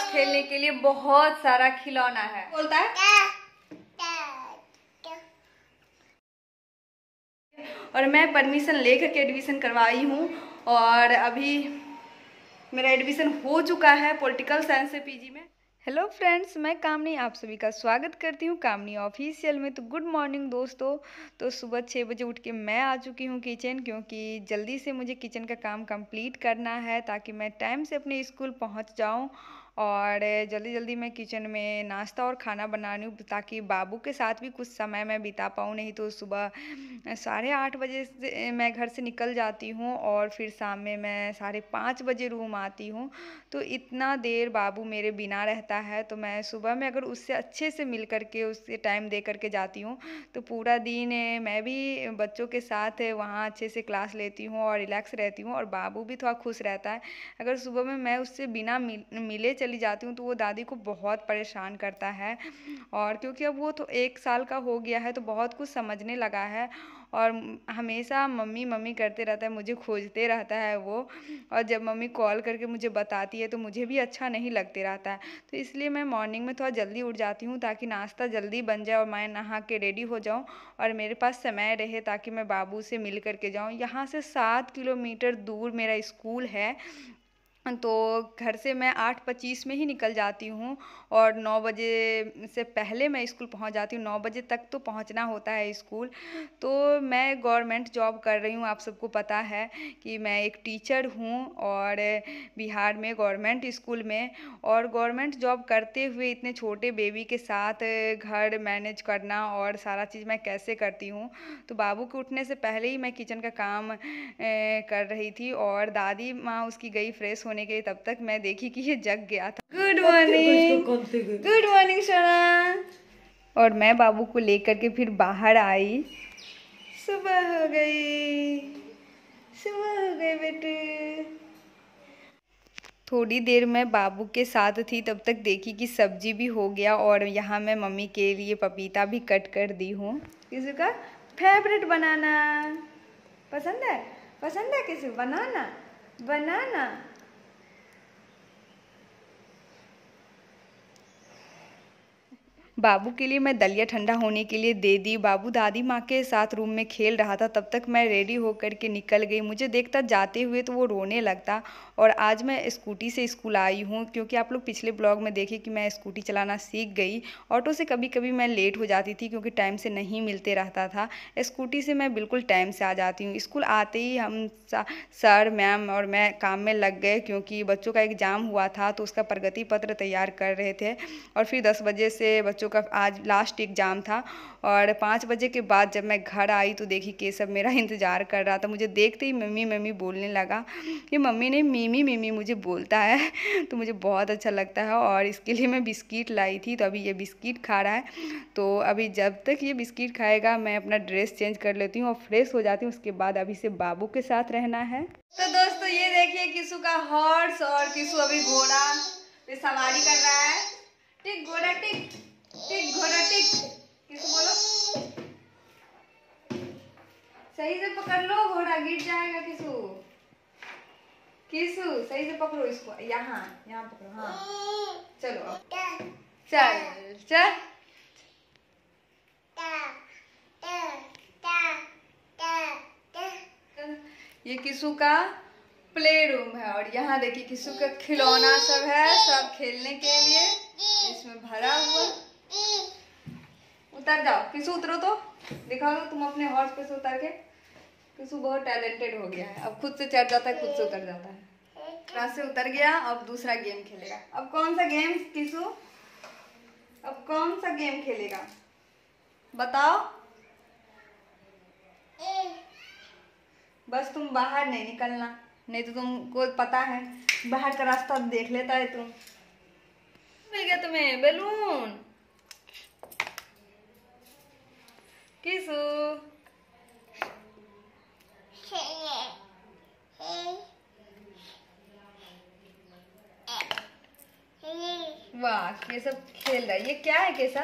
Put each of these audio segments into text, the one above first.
पास खेलने के लिए बहुत सारा खिलौना है। बोलता है? और मैं परमिशन लेकर के एडमिशन करवाई हूँ और अभी मेरा एडमिशन हो चुका है पॉलिटिकल साइंस से पीजी में। हेलो फ्रेंड्स मैं कामनी, आप सभी का स्वागत करती हूँ कामनी ऑफिशियल में। तो गुड मॉर्निंग दोस्तों तो सुबह छः बजे उठ के मैं आ चुकी हूँ किचन क्योंकि जल्दी से मुझे किचन का काम कंप्लीट करना है ताकि मैं टाइम से अपने स्कूल पहुँच जाऊँ। और जल्दी जल्दी मैं किचन में नाश्ता और खाना बना रही हूँ ताकि बाबू के साथ भी कुछ समय मैं बिता पाऊँ। नहीं तो सुबह साढ़े आठ बजे से मैं घर से निकल जाती हूँ और फिर शाम में मैं साढ़े पाँच बजे रूम आती हूँ। तो इतना देर बाबू मेरे बिना रहता है तो मैं सुबह में अगर उससे अच्छे से मिल करके, उससे टाइम दे करके जाती हूँ तो पूरा दिन मैं भी बच्चों के साथ वहाँ अच्छे से क्लास लेती हूँ और रिलैक्स रहती हूँ और बाबू भी थोड़ा खुश रहता है। अगर सुबह में मैं उससे बिना मिले चली जाती हूँ तो वो दादी को बहुत परेशान करता है। और क्योंकि अब वो तो एक साल का हो गया है तो बहुत कुछ समझने लगा है। और हमेशा मम्मी मम्मी करते रहता है, मुझे खोजते रहता है वो। और जब मम्मी कॉल करके मुझे बताती है तो मुझे भी अच्छा नहीं लगते रहता है। तो इसलिए मैं मॉर्निंग में थोड़ा जल्दी उठ जाती हूँ, ताकि नाश्ता जल्दी बन जाए और मैं नहा के रेडी हो जाऊँ और मेरे पास समय रहे, ताकि मैं बाबू से मिल करके जाऊँ। यहाँ से सात किलोमीटर दूर मेरा स्कूल है तो घर से मैं आठ पच्चीस में ही निकल जाती हूँ और नौ बजे से पहले मैं स्कूल पहुँच जाती हूँ। नौ बजे तक तो पहुँचना होता है स्कूल। तो मैं गवर्नमेंट जॉब कर रही हूँ, आप सबको पता है कि मैं एक टीचर हूँ और बिहार में गवर्नमेंट स्कूल में और गवर्नमेंट जॉब करते हुए इतने छोटे बेबी के साथ घर मैनेज करना और सारा चीज़ मैं कैसे करती हूँ? तो बाबू के उठने से पहले ही मैं किचन का काम कर रही थी और दादी माँ उसकी गई फ्रेश होने के लिए तब तक मैं देखी कि ये जग गया था। गुड मॉर्निंग गुड मॉर्निंग सोना और मैं बाबू को लेकर के फिर बाहर आई। सुबह हो गई। सुबह हो गई बेटे। थोड़ी देर मैं बाबू के साथ थी तब तक देखी कि सब्ज़ी भी हो गया और यहाँ मैं मम्मी के लिए पपीता भी कट कर दी हूँ। किसी का फेवरेट बनाना। पसंद है? पसंद है किसी? बनाना? बनाना? बाबू के लिए मैं दलिया ठंडा होने के लिए दे दी। बाबू दादी माँ के साथ रूम में खेल रहा था, तब तक मैं रेडी होकर के निकल गई। मुझे देखता जाते हुए तो वो रोने लगता और आज मैं स्कूटी से स्कूल आई हूँ, क्योंकि आप लोग पिछले ब्लॉग में देखे कि मैं स्कूटी चलाना सीख गई। ऑटो से कभी कभी मैं लेट हो जाती थी, क्योंकि टाइम से नहीं मिलते रहता था। स्कूटी से मैं बिल्कुल टाइम से आ जाती हूँ। स्कूल आते ही हम सर, मैम और मैं काम में लग गए, क्योंकि बच्चों का एग्ज़ाम हुआ था तो उसका प्रगति पत्र तैयार कर रहे थे और फिर दस बजे से बच्चों का आज लास्ट एग्ज़ाम था और पाँच बजे के बाद जब मैं घर आई तो देखी कि सब मेरा इंतज़ार कर रहा था। मुझे देखते ही मम्मी मम्मी बोलने लगा कि मम्मी ने मीमी मीमी मुझे बोलता है। तो मुझे बहुत अच्छा लगता है और इसके लिए मैं बिस्किट लाई थी। तो अभी ये बिस्किट खा रहा है। तो अभी जब तक ये बिस्किट खाएगा, मैं अपना ड्रेस चेंज कर लेती हूँ और फ्रेश हो जाती हूँ। उसके बाद अभी से बाबू के साथ रहना है। तो दोस्तों, ये देखिए किसू का हॉर्स और किसू अभी घोड़ा सवारी कर रहा है। टिक, घोड़ा, टिक। टिक, घोड़ा टिक। किसको बोलो? सही से पकड़ लो, घोड़ा गिर जाएगा किसु किसु सही से पकड़ो इसको। यहाँ यहाँ पकड़ो हाँ। चलो चल चल। ये किसु का प्ले रूम है और यहाँ देखिए किसु का खिलौना सब है, सब खेलने के लिए। इसमें भरा हुआ उतर जाओ। किसु उतरो तो। दिखा दो तुम अपने हॉर्स पे से उतर के। किसु बहुत टैलेंटेड हो गया है। अब खुद से चढ़ जाता है, खुद से उतर जाता है। यहाँ से उतर गया, अब दूसरा गेम खेलेगा। अब कौन सा गेम किसु अब कौन सा गेम खेलेगा? बताओ। बस तुम बाहर नहीं निकलना। नहीं तो तुमको पता है, बाहर का रास्ता देख लेता है तुम। मिल गया तुम्हें, बैलून। किसु वाह ये सब खेल रहा है। ये क्या है कैसा?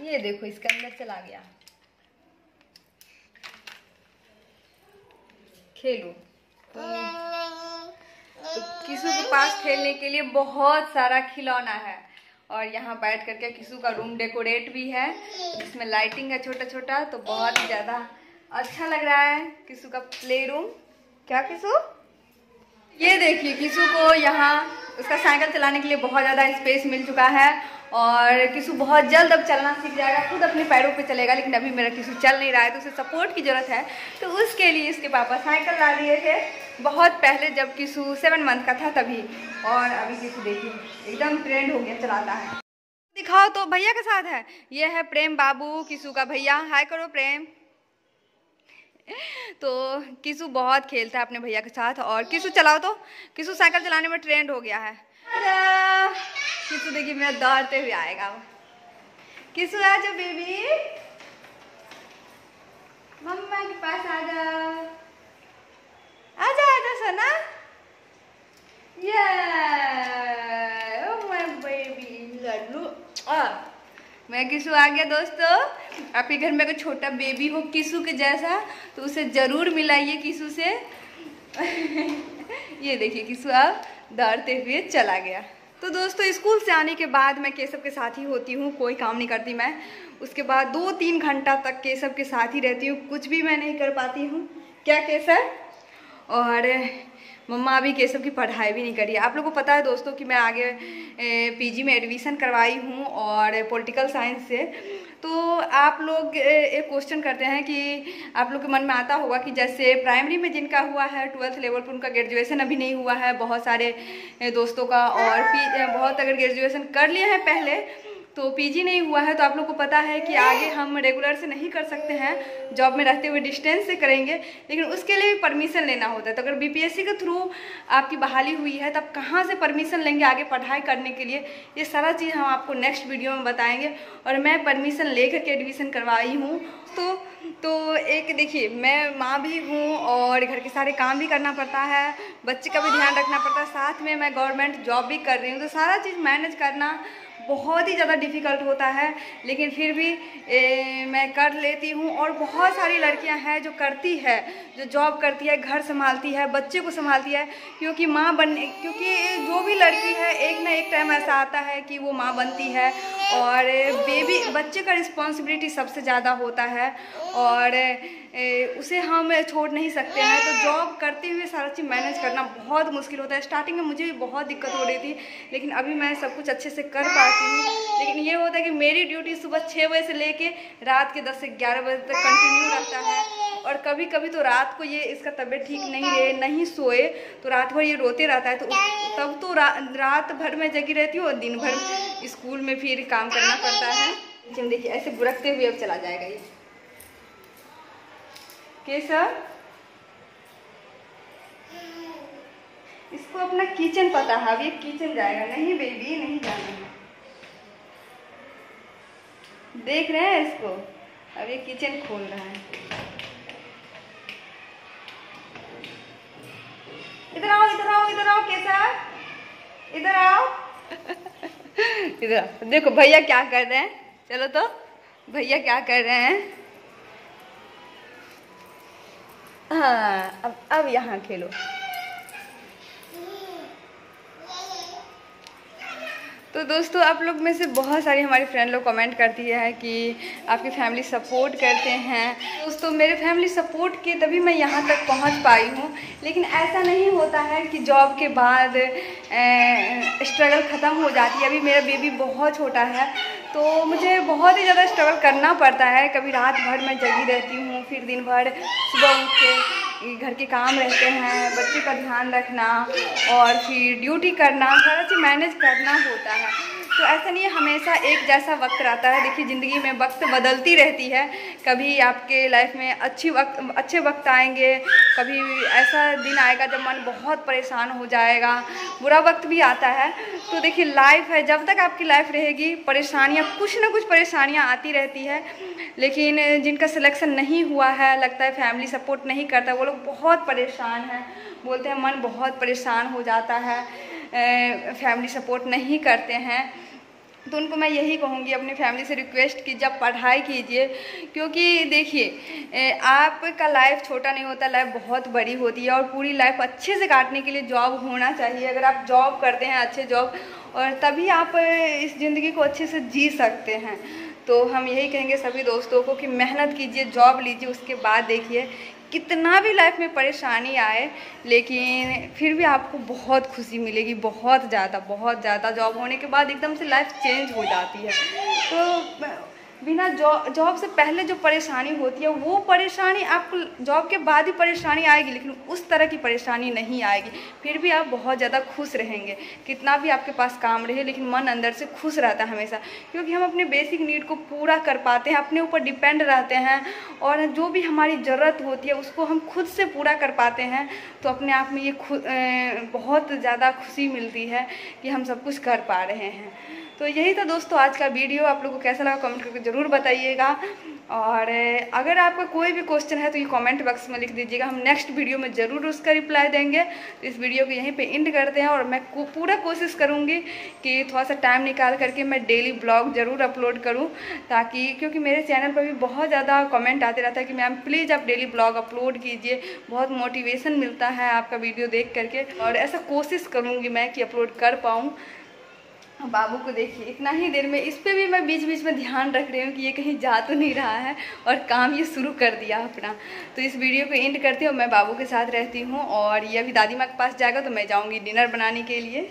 ये देखो इसके अंदर चला गया। खेलो। तो, किसू के पास खेलने के लिए बहुत सारा खिलौना है। और यहाँ बैठ करके किसू का रूम डेकोरेट भी है, जिसमें लाइटिंग है छोटा छोटा तो बहुत ही ज़्यादा अच्छा लग रहा है किसू का प्ले रूम क्या किसू? ये देखिए, किसू को यहाँ उसका साइकिल चलाने के लिए बहुत ज़्यादा स्पेस मिल चुका है और किसु बहुत जल्द अब चलना सीख जाएगा, खुद अपने पैरों पे चलेगा, लेकिन अभी मेरा किसु चल नहीं रहा है तो उसे सपोर्ट की ज़रूरत है। तो उसके लिए इसके पापा साइकिल ला दिए थे, बहुत पहले जब किसु सेवन मंथ का था तभी। और अभी किसु देखिए, एकदम ट्रेंड हो गया, चलाता है। दिखाओ तो भैया के साथ है। ये है प्रेम बाबू किसु का भैया। हाय करो प्रेम। तो किसु बहुत खेलता है अपने भैया के साथ, और किसु चलाओ तो। किसु साइकिल चलाने में ट्रेंड हो गया है। किसु देखिए मेरा दौड़ते हुए आएगा वो। किसु आ जाओ बेबी। मम्मा के पास आ जाओ। आ जा आ जा सोना। ये माय बेबी मैं किसु आ गया दोस्तों। आपके घर में अगर छोटा बेबी हो किसु के जैसा तो उसे ज़रूर मिलाइए किसु से। ये देखिए किसु आप दौड़ते हुए चला गया। तो दोस्तों, स्कूल से आने के बाद मैं केसव के साथ ही होती हूँ, कोई काम नहीं करती मैं। उसके बाद दो तीन घंटा तक केसव के साथ ही रहती हूँ, कुछ भी मैं नहीं कर पाती हूँ। क्या केसव और मम्मा अभी केसव की पढ़ाई भी नहीं करी। आप लोगों को पता है दोस्तों कि मैं आगे पीजी में एडमिशन करवाई हूँ और पॉलिटिकल साइंस से। तो आप लोग एक क्वेश्चन करते हैं कि आप लोग के मन में आता होगा कि जैसे प्राइमरी में जिनका हुआ है ट्वेल्थ लेवल पर उनका ग्रेजुएशन अभी नहीं हुआ है, बहुत सारे दोस्तों का और बहुत अगर ग्रेजुएशन कर लिए हैं पहले तो पीजी नहीं हुआ है तो आप लोग को पता है कि आगे हम रेगुलर से नहीं कर सकते हैं जॉब में रहते हुए डिस्टेंस से करेंगे, लेकिन उसके लिए भी परमिशन लेना होता है। तो अगर बीपीएससी के थ्रू आपकी बहाली हुई है तब कहाँ से परमिशन लेंगे आगे पढ़ाई करने के लिए? ये सारा चीज़ हम आपको नेक्स्ट वीडियो में बताएँगे। और मैं परमिशन ले करके एडमिशन करवाई हूँ। तो तो एक देखिए, मैं माँ भी हूँ और घर के सारे काम भी करना पड़ता है, बच्चे का भी ध्यान रखना पड़ता है, साथ में मैं गवर्नमेंट जॉब भी कर रही हूँ। तो सारा चीज़ मैनेज करना बहुत ही ज़्यादा डिफ़िकल्ट होता है लेकिन फिर भी ए, मैं कर लेती हूँ और बहुत सारी लड़कियाँ हैं जो करती है जो जॉब करती है घर संभालती है बच्चे को संभालती है क्योंकि माँ बनने क्योंकि जो भी लड़की है एक ना एक टाइम ऐसा आता है कि वो माँ बनती है और बेबी, बच्चे का रिस्पॉन्सिबिलिटी सबसे ज़्यादा होता है और उसे हम छोड़ नहीं सकते हैं। तो जॉब करते हुए सारा चीज़ मैनेज करना बहुत मुश्किल होता है। स्टार्टिंग में मुझे भी बहुत दिक्कत हो रही थी, लेकिन अभी मैं सब कुछ अच्छे से कर पाती हूँ। लेकिन ये होता है कि मेरी ड्यूटी सुबह छः बजे से लेके रात के दस से ग्यारह बजे तक कंटिन्यू रहता है। और कभी कभी तो रात को ये इसका तबीयत ठीक नहीं रहे नहीं सोए तो रात भर ये रोते रहता है तो तब तो रा, रात भर में जगी रहती हूँ और दिन भर स्कूल में फिर काम करना पड़ता है। देखिए ऐसे बुरकते हुए अब चला जाएगा ये। केसर? इसको अपना किचन पता है अब ये किचन जाएगा। नहीं बेबी नहीं जाना। देख रहे हैं इसको? अब ये किचन खोल रहा है। इधर आओ इधर आओ इधर आओ, कैसा इधर आओ। इधर देखो, भैया क्या कर रहे हैं? चलो तो भैया क्या कर रहे हैं? हाँ अब अब यहाँ खेलो। दोस्तों, आप लोग में से बहुत सारी हमारी फ्रेंड लोग कमेंट करती है कि आपकी फैमिली सपोर्ट करते हैं। दोस्तों, मेरे फैमिली सपोर्ट के तभी मैं यहाँ तक पहुँच पाई हूँ। लेकिन ऐसा नहीं होता है कि जॉब के बाद स्ट्रगल ख़त्म हो जाती है। अभी मेरा बेबी बहुत छोटा है तो मुझे बहुत ही ज़्यादा स्ट्रगल करना पड़ता है। कभी रात भर मैं जगी रहती हूँ, फिर दिन भर सुबह उठ के घर के काम रहते हैं, बच्चे का ध्यान रखना और फिर ड्यूटी करना, सारा चीज़ मैनेज करना होता है। तो ऐसा नहीं है, हमेशा एक जैसा वक्त रहता है। देखिए, ज़िंदगी में वक्त बदलती रहती है। कभी आपके लाइफ में अच्छी वक्त, अच्छे वक्त आएँगे, कभी ऐसा दिन आएगा जब मन बहुत परेशान हो जाएगा, बुरा वक्त भी आता है। तो देखिए लाइफ है, जब तक आपकी लाइफ रहेगी, परेशानियाँ, कुछ ना कुछ परेशानियाँ आती रहती है। लेकिन जिनका सिलेक्शन नहीं हुआ है, लगता है फैमिली सपोर्ट नहीं करता, वो लोग बहुत परेशान हैं। बोलते हैं, मन बहुत परेशान हो जाता है फैमिली सपोर्ट नहीं करते हैं। तो उनको मैं यही कहूँगी अपनी फैमिली से रिक्वेस्ट कि जब पढ़ाई कीजिए, क्योंकि देखिए आपका लाइफ छोटा नहीं होता लाइफ बहुत बड़ी होती है और पूरी लाइफ अच्छे से काटने के लिए जॉब होना चाहिए। अगर आप जॉब करते हैं, अच्छे जॉब और तभी आप इस ज़िंदगी को अच्छे से जी सकते हैं। तो हम यही कहेंगे सभी दोस्तों को कि मेहनत कीजिए जॉब लीजिए, उसके बाद देखिए कितना भी लाइफ में परेशानी आए, लेकिन फिर भी आपको बहुत खुशी मिलेगी, बहुत ज़्यादा बहुत ज़्यादा। जॉब होने के बाद एकदम से लाइफ चेंज हो जाती है। तो बिना जॉब जॉब से पहले जो परेशानी होती है, वो परेशानी आपको जॉब के बाद ही परेशानी आएगी, लेकिन उस तरह की परेशानी नहीं आएगी। फिर भी आप बहुत ज़्यादा खुश रहेंगे। कितना भी आपके पास काम रहे, लेकिन मन अंदर से खुश रहता है हमेशा। क्योंकि हम अपने बेसिक नीड को पूरा कर पाते हैं, अपने ऊपर डिपेंड रहते हैं, और जो भी हमारी ज़रूरत होती है, उसको हम खुद से पूरा कर पाते हैं तो अपने आप में ये बहुत ज़्यादा खुशी मिलती है कि हम सब कुछ कर पा रहे हैं। तो यही था दोस्तों आज का वीडियो। आप लोगों को कैसा लगा, कमेंट करके ज़रूर बताइएगा। और अगर आपका कोई भी क्वेश्चन है तो ये कमेंट बॉक्स में लिख दीजिएगा। हम नेक्स्ट वीडियो में ज़रूर उसका रिप्लाई देंगे। तो इस वीडियो को यहीं पे एंड करते हैं और मैं पूरा कोशिश करूँगी कि थोड़ा सा टाइम निकाल करके मैं डेली ब्लॉग ज़रूर अपलोड करूँ, ताकि, क्योंकि मेरे चैनल पर भी बहुत ज़्यादा कमेंट आते रहता है कि मैम प्लीज़ आप डेली ब्लॉग अपलोड कीजिए। बहुत मोटिवेशन मिलता है आपका वीडियो देख करके। और ऐसा कोशिश करूँगी मैं कि अपलोड कर पाऊँ। बाबू को देखिए, इतना ही देर में इस पर भी मैं बीच बीच में ध्यान रख रही हूँ कि ये कहीं जा तो नहीं रहा है और काम ये शुरू कर दिया अपना। तो इस वीडियो को एंड करती हूँ, मैं बाबू के साथ रहती हूँ और ये अभी दादी माँ के पास जाएगा तो मैं जाऊँगी डिनर बनाने के लिए।